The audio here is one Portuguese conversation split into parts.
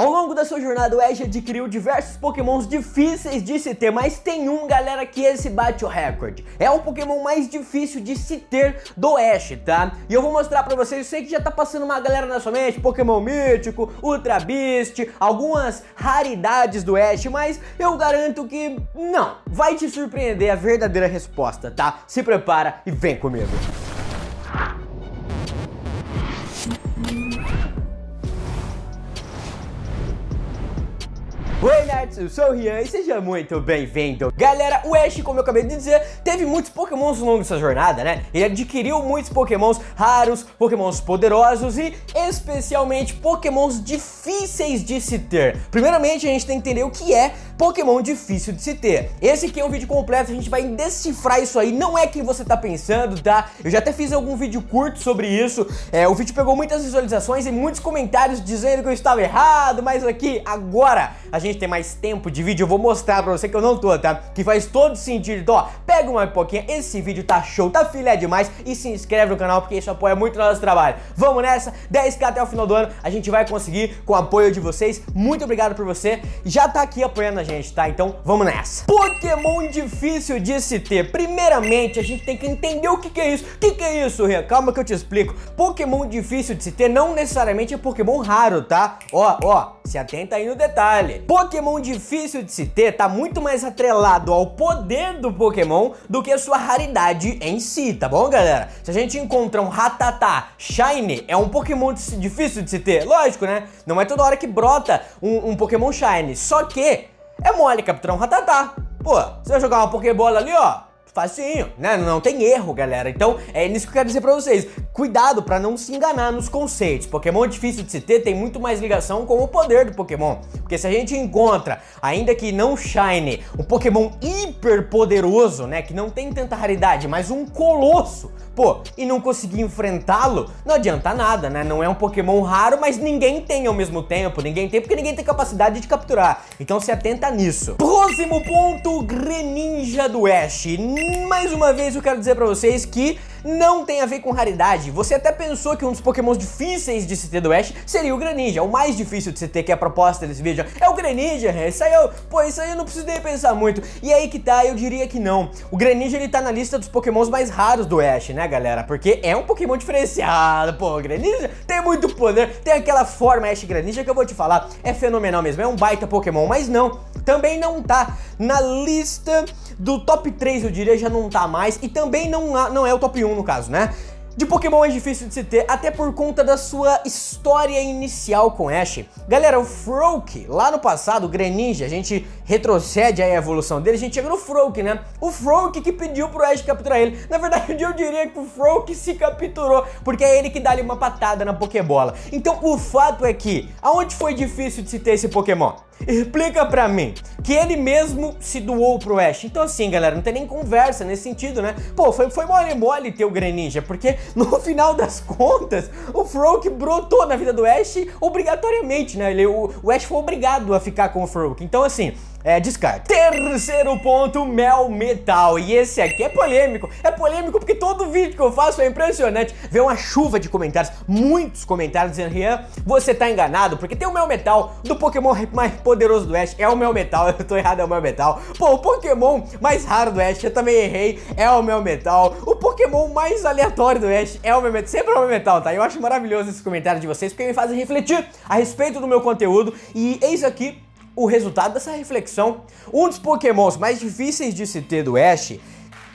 Ao longo da sua jornada, o Ash adquiriu diversos pokémons difíceis de se ter, mas tem um, galera, que esse bate o recorde. É o pokémon mais difícil de se ter do Ash, tá? E eu vou mostrar pra vocês, eu sei que já tá passando uma galera na sua mente, pokémon mítico, Ultra Beast, algumas raridades do Ash, mas eu garanto que não, vai te surpreender a verdadeira resposta, tá? Se prepara e vem comigo. Oi nerds, eu sou o Rian e seja muito bem-vindo. Galera, o Ash, como eu acabei de dizer, teve muitos pokémons ao longo dessa jornada, né? Ele adquiriu muitos pokémons raros, pokémons poderosos e especialmente pokémons difíceis de se ter. Primeiramente, a gente tem que entender o que é pokémon difícil de se ter. Esse aqui é um vídeo completo, a gente vai decifrar isso aí, não é quem você tá pensando, tá? Eu já até fiz algum vídeo curto sobre isso, é, o vídeo pegou muitas visualizações e muitos comentários dizendo que eu estava errado, mas aqui, agora, a gente tem mais tempo de vídeo, eu vou mostrar pra você que eu não tô, tá? Que faz todo sentido, então ó, pega uma pipoquinha, esse vídeo tá show, tá filé demais e se inscreve no canal porque isso apoia muito o nosso trabalho. Vamos nessa, 10k até o final do ano, a gente vai conseguir com o apoio de vocês, muito obrigado por você, já tá aqui apoiando a gente gente, tá? Então vamos nessa. Pokémon difícil de se ter. Primeiramente, a gente tem que entender o que, que é isso. O que, que é isso, Rian? Calma que eu te explico. Pokémon difícil de se ter não necessariamente é Pokémon raro, tá? Ó, ó, se atenta aí no detalhe. Pokémon difícil de se ter tá muito mais atrelado ao poder do Pokémon do que a sua raridade em si, tá bom, galera? Se a gente encontra um Rattata Shiny, é um Pokémon difícil de se ter. Lógico, né? Não é toda hora que brota um, um Pokémon Shiny. Só que é mole um ratatá. Pô, você vai jogar uma Pokébola ali, ó, facinho, né? Não tem erro, galera. Então, é nisso que eu quero dizer pra vocês. Cuidado pra não se enganar nos conceitos. Pokémon difícil de se ter tem muito mais ligação com o poder do Pokémon. Porque se a gente encontra, ainda que não Shine, um Pokémon hiper poderoso, né? Que não tem tanta raridade, mas um colosso, pô, e não conseguir enfrentá-lo, não adianta nada, né? Não é um Pokémon raro, mas ninguém tem ao mesmo tempo. Ninguém tem, porque ninguém tem capacidade de capturar. Então se atenta nisso. Próximo ponto, Greninja do Ash mais uma vez eu quero dizer pra vocês que não tem a ver com raridade. Você até pensou que um dos pokémons difíceis de se ter do Ash seria o Greninja, o mais difícil de se ter, que é a proposta desse vídeo. É o Greninja, isso aí eu, pô, isso aí eu não precisei pensar muito. E aí que tá, eu diria que não. O Greninja, ele tá na lista dos pokémons mais raros do Ash, né, galera? Porque é um pokémon diferenciado, pô, o Greninja tem muito poder, tem aquela forma Ash Greninja que eu vou te falar, é fenomenal mesmo, é um baita pokémon, mas não, também não tá na lista do top 3, eu diria, já não tá mais, e também não, não é o top 1 no caso, né? De Pokémon é difícil de se ter, até por conta da sua história inicial com Ash. Galera, o Froak, lá no passado, o Greninja, a gente retrocede aí a evolução dele, a gente chega no Froak, né? O Froak que pediu pro Ash capturar ele. Na verdade, eu diria que o Froak se capturou, porque é ele que dá-lhe uma patada na Pokébola. Então, o fato é que, aonde foi difícil de se ter esse Pokémon? Explica pra mim que ele mesmo se doou pro Ash. Então assim, galera, não tem nem conversa nesse sentido, né? Pô, foi, foi mole mole ter o Greninja, porque no final das contas, o Froak brotou na vida do Ash obrigatoriamente, né? Ele, o, o Ash foi obrigado a ficar com o Froak. Então assim, é, descarte. Terceiro ponto, mel metal. E esse aqui é polêmico. É polêmico porque todo vídeo que eu faço é impressionante. Vê uma chuva de comentários, muitos comentários dizendo, Rian, você tá enganado, porque tem o mel metal do Pokémon mais poderoso do Ash, é o mel metal, eu tô errado, é o mel metal. Pô, o Pokémon mais raro do Ash, eu também errei, é o mel metal. O Pokémon mais aleatório do Ash é o mel metal, sempre é o mel metal, tá? Eu acho maravilhoso esses comentários de vocês, porque me fazem refletir a respeito do meu conteúdo. E eis aqui o resultado dessa reflexão. Um dos pokémons mais difíceis de se ter do Ash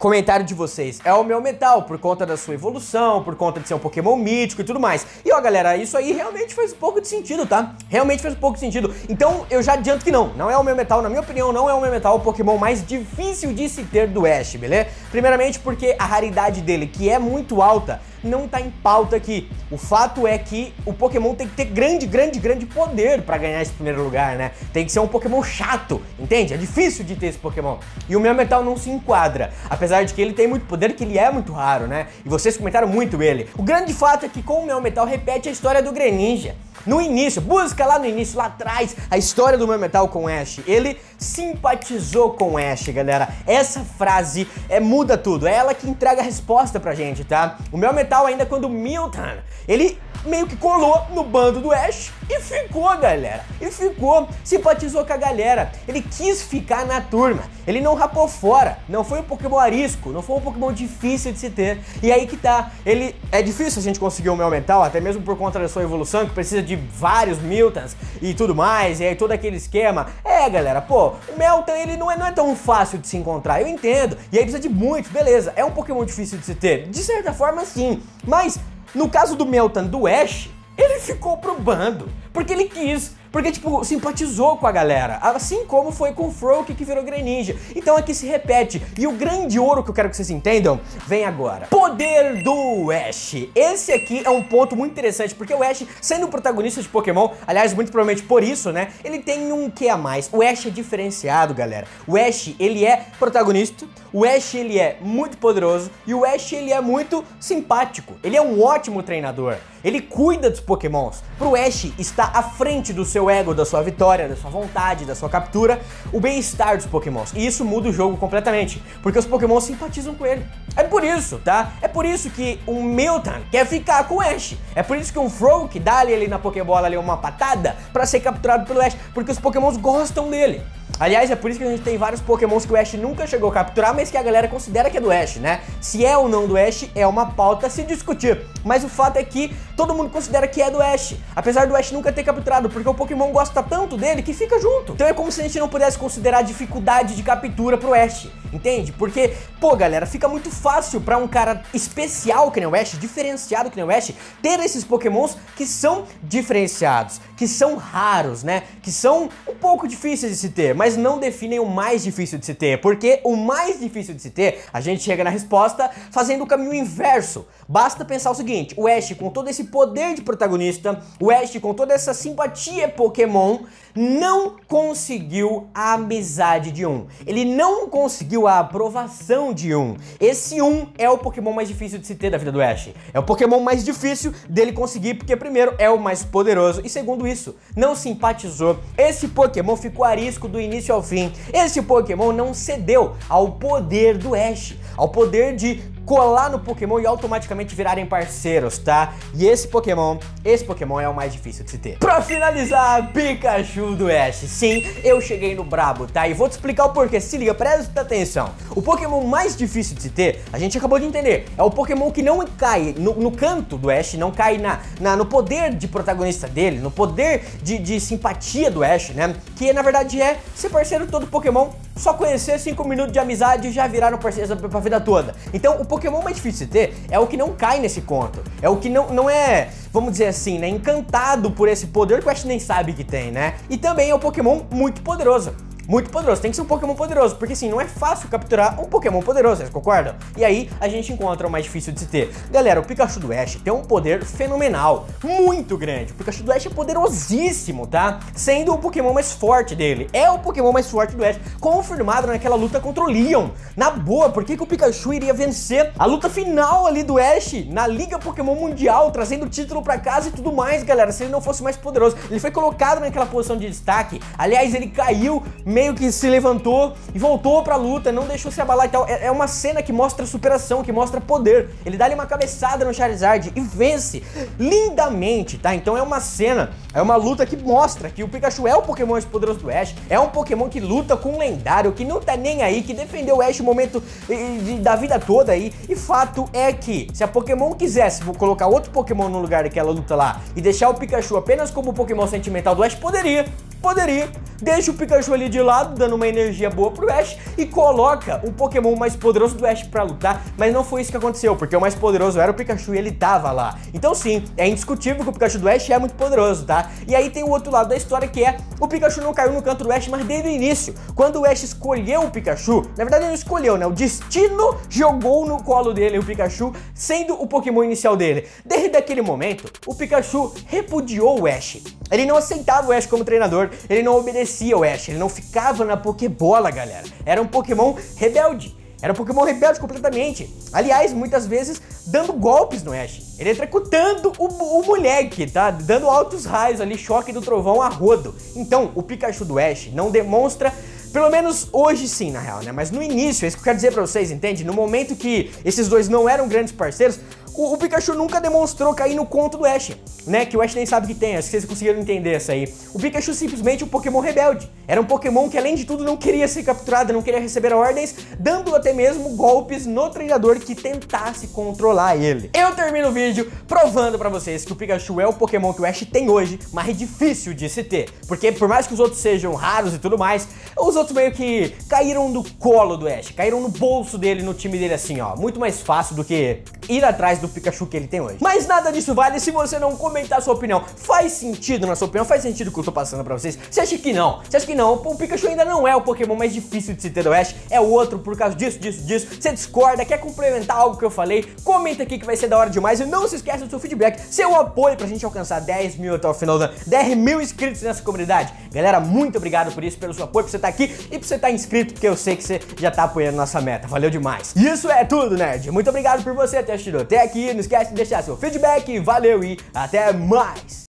comentário de vocês. É o meu metal, por conta da sua evolução, por conta de ser um Pokémon mítico e tudo mais. E ó, galera, isso aí realmente faz um pouco de sentido, tá? Realmente faz um pouco de sentido. Então, eu já adianto que não. Não é o meu metal, na minha opinião, não é o meu metal o Pokémon mais difícil de se ter do Ash, beleza? Primeiramente porque a raridade dele, que é muito alta, não tá em pauta aqui. O fato é que o Pokémon tem que ter grande, grande, grande poder para ganhar esse primeiro lugar, né? Tem que ser um Pokémon chato, entende? É difícil de ter esse Pokémon. E o Metal não se enquadra, apesar de que ele tem muito poder, que ele é muito raro, né? E vocês comentaram muito ele. O grande fato é que com o Metal repete a história do Greninja. No início, busca lá no início, lá atrás, a história do Metal com Ash. Ele simpatizou com Ash, galera. Essa frase é, muda tudo, é ela que entrega a resposta pra gente, tá? O Metal ainda quando Milton, ele meio que colou no bando do Ash e ficou, galera. E ficou, simpatizou com a galera. Ele quis ficar na turma. Ele não rapou fora. Não foi um Pokémon arisco, não foi um Pokémon difícil de se ter. E aí que tá. Ele é difícil a gente conseguir o Mel Mental, até mesmo por conta da sua evolução, que precisa de vários Miltons e tudo mais, e aí todo aquele esquema. É, galera, pô, o Melton ele não é, não é tão fácil de se encontrar, eu entendo. E aí precisa de muitos, beleza. É um Pokémon difícil de se ter. De certa forma, sim. Mas no caso do Melton do Ash, ele ficou pro bando, porque ele quis porque, tipo, simpatizou com a galera. Assim como foi com o Froak que virou Greninja. Então aqui se repete. E o grande ouro que eu quero que vocês entendam vem agora. Poder do Ash. Esse aqui é um ponto muito interessante, porque o Ash, sendo o protagonista de Pokémon, aliás, muito provavelmente por isso, né? Ele tem um que a mais. O Ash é diferenciado, galera. O Ash, ele é protagonista. O Ash, ele é muito poderoso. E o Ash, ele é muito simpático. Ele é um ótimo treinador. Ele cuida dos pokémons. Pro Ash estar à frente do seu ego, da sua vitória, da sua vontade, da sua captura, o bem-estar dos pokémons. E isso muda o jogo completamente, porque os pokémons simpatizam com ele. É por isso, tá? É por isso que um Milton quer ficar com o Ash. É por isso que um Froak dá ali, ali na Pokébola ali uma patada para ser capturado pelo Ash, porque os pokémons gostam dele. Aliás, é por isso que a gente tem vários pokémons que o Ash nunca chegou a capturar, mas que a galera considera que é do Ash, né? Se é ou não do Ash, é uma pauta a se discutir. Mas o fato é que todo mundo considera que é do Ash, apesar do Ash nunca ter capturado, porque o Pokémon gosta tanto dele que fica junto. Então é como se a gente não pudesse considerar dificuldade de captura pro Ash, entende? Porque, pô, galera, fica muito fácil para um cara especial que nem o Ash, diferenciado que nem o Ash, ter esses Pokémons que são diferenciados, que são raros, né? Que são um pouco difíceis de se ter, mas não definem o mais difícil de se ter, porque o mais difícil de se ter, a gente chega na resposta fazendo o caminho inverso. Basta pensar o seguinte, o Ash com todo esse poder de protagonista, o Ash com toda essa simpatia Pokémon, não conseguiu a amizade de um. Ele não conseguiu a aprovação de um. Esse um é o Pokémon mais difícil de se ter da vida do Ash. É o Pokémon mais difícil dele conseguir, porque primeiro é o mais poderoso e segundo isso, não simpatizou. Esse Pokémon ficou arisco do início ao fim. Esse Pokémon não cedeu ao poder do Ash, ao poder de colar no Pokémon e automaticamente virarem parceiros, tá? E esse Pokémon, esse Pokémon é o mais difícil de se ter. Pra finalizar, Pikachu do Ash. Sim, eu cheguei no brabo, tá? E vou te explicar o porquê. Se liga, presta atenção. O Pokémon mais difícil de se ter, a gente acabou de entender, é o Pokémon que não cai no, no canto do Ash, não cai na, na, no poder de protagonista dele, no poder de, de simpatia do Ash, né? Que na verdade é ser parceiro todo Pokémon só conhecer 5 minutos de amizade e já viraram parceiros pra vida toda. Então, o Pokémon mais difícil de ter é o que não cai nesse conto. É o que não, não é, vamos dizer assim, né, encantado por esse poder que o Ash nem sabe que tem, né? E também é um Pokémon muito poderoso muito poderoso. Tem que ser um Pokémon poderoso, porque assim, não é fácil capturar um Pokémon poderoso, vocês concordam? E aí a gente encontra o mais difícil de se ter. Galera, o Pikachu do Ash tem um poder fenomenal, muito grande. O Pikachu do Ash é poderosíssimo, tá? Sendo o Pokémon mais forte dele. É o Pokémon mais forte do Ash, confirmado naquela luta contra o Leon. Na boa, por que, que o Pikachu iria vencer a luta final ali do Ash na Liga Pokémon Mundial, trazendo o título pra casa e tudo mais, galera, se ele não fosse mais poderoso. Ele foi colocado naquela posição de destaque. Aliás, ele caiu que se levantou e voltou pra luta, não deixou se abalar e tal. É, é uma cena que mostra superação, que mostra poder. Ele dá ali uma cabeçada no Charizard e vence lindamente, tá? Então é uma cena, é uma luta que mostra que o Pikachu é o Pokémon mais poderoso do Ash, é um Pokémon que luta com um lendário, que não tá nem aí, que defendeu o Ash o momento da vida toda aí. E fato é que, se a Pokémon quisesse colocar outro Pokémon no lugar daquela luta lá e deixar o Pikachu apenas como o Pokémon sentimental do Ash, poderia. Poderia. Deixa o Pikachu ali de lado, dando uma energia boa pro Ash e coloca o Pokémon mais poderoso do Ash pra lutar, mas não foi isso que aconteceu, porque o mais poderoso era o Pikachu e ele tava lá. Então sim, é indiscutível que o Pikachu do Ash é muito poderoso, tá? E aí tem o outro lado da história que é, o Pikachu não caiu no canto do Ash, mas desde o início, quando o Ash escolheu o Pikachu, na verdade ele não escolheu, né? O destino jogou no colo dele o Pikachu, sendo o Pokémon inicial dele. Desde aquele momento, o Pikachu repudiou o Ash. Ele não aceitava o Ash como treinador, ele não obedecia ao Ash, ele não ficava na Pokébola, galera. Era um Pokémon rebelde. Era um Pokémon rebelde completamente. Aliás, muitas vezes dando golpes no Ash. Ele executando o, o moleque, tá? Dando altos raios ali, choque do trovão a rodo. Então, o Pikachu do Ash não demonstra pelo menos hoje sim, na real, né? Mas no início, é isso que eu quero dizer pra vocês, entende? No momento que esses dois não eram grandes parceiros, o, o Pikachu nunca demonstrou cair no conto do Ash, né? Que o Ash nem sabe que tem, acho que vocês conseguiram entender essa aí. O Pikachu simplesmente é um Pokémon rebelde. Era um Pokémon que, além de tudo, não queria ser capturado, não queria receber ordens, dando até mesmo golpes no treinador que tentasse controlar ele. Eu termino o vídeo provando pra vocês que o Pikachu é o Pokémon que o Ash tem hoje, mas é difícil de se ter. Porque por mais que os outros sejam raros e tudo mais, os outros meio que caíram do colo do Ash, caíram no bolso dele, no time dele assim, ó. Muito mais fácil do que ir atrás do Pikachu que ele tem hoje. Mas nada disso vale se você não comentar a sua opinião. Faz sentido na sua opinião? Faz sentido o que eu tô passando pra vocês? Você acha que não? Você acha que não? O Pikachu ainda não é o Pokémon mais difícil de se ter do Ash, é o outro por causa disso, disso, disso. Você discorda, quer complementar algo que eu falei? Comenta aqui que vai ser da hora demais e não se esqueça do seu feedback, seu apoio pra gente alcançar 10 mil até o final do ano, 10 mil inscritos nessa comunidade. Galera, muito obrigado por isso, pelo seu apoio, por você estar aqui e por você estar inscrito, porque eu sei que você já tá apoiando nossa meta. Valeu demais. E isso é tudo, nerd. Muito obrigado por você ter até aqui. Não esquece de deixar seu feedback. Valeu e até mais.